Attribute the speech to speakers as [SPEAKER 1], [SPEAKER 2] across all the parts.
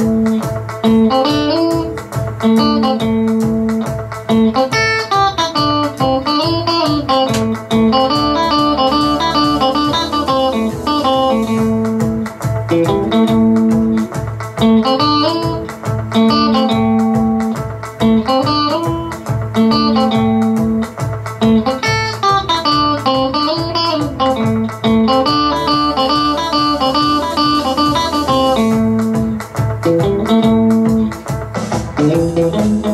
[SPEAKER 1] Thank mm -hmm. you. Müzik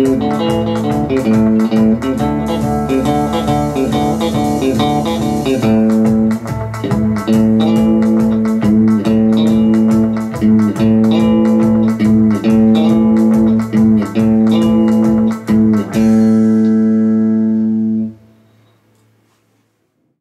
[SPEAKER 1] Thank you.